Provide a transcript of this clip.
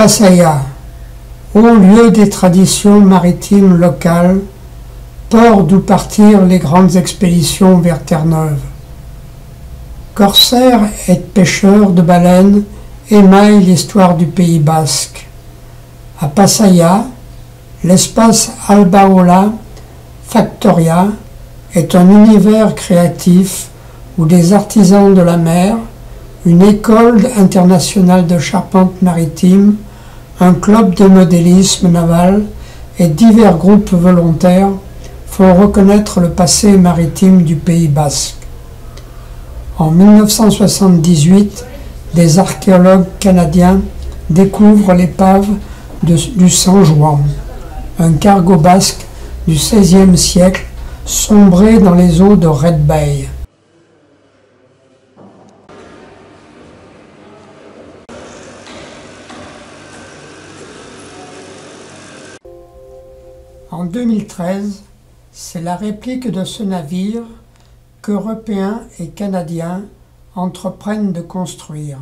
Passaya, haut lieu des traditions maritimes locales, port d'où partirent les grandes expéditions vers Terre-Neuve. Corsaires et pêcheurs de baleines émaillent l'histoire du Pays basque. À Passaya, l'espace Albaola Factoria est un univers créatif où des artisans de la mer, une école internationale de charpente maritime, un club de modélisme naval et divers groupes volontaires font reconnaître le passé maritime du Pays basque. En 1978, des archéologues canadiens découvrent l'épave du San Juan, un cargo basque du XVIe siècle sombré dans les eaux de Red Bay. En 2013, c'est la réplique de ce navire qu'Européens et Canadiens entreprennent de construire.